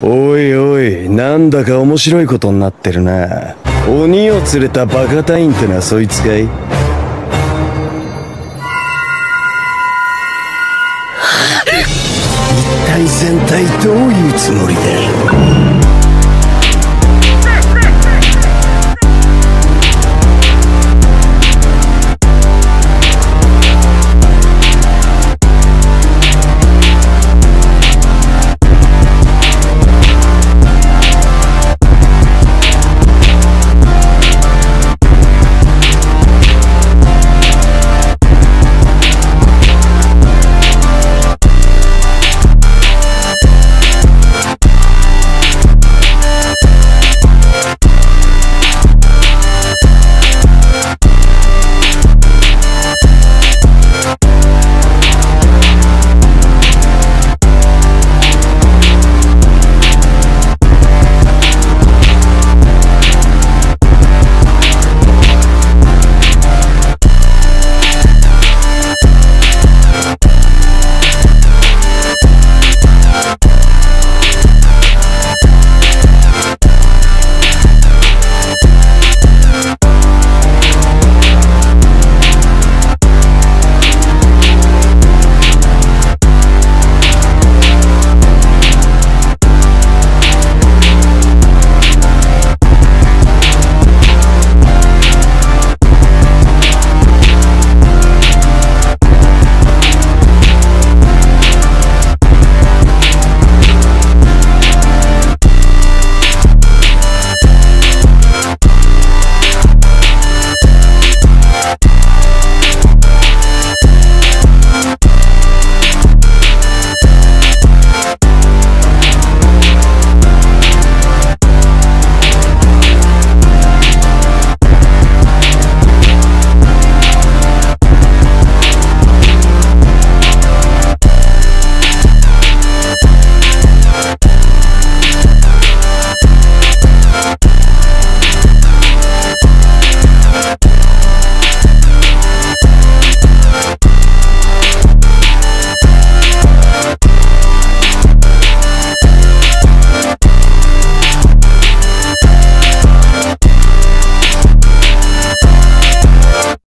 おいおい、なんだか面白いことになってるな。鬼を連れたバカ隊員ってのはそいつかい？一体全体どういうつもりだ？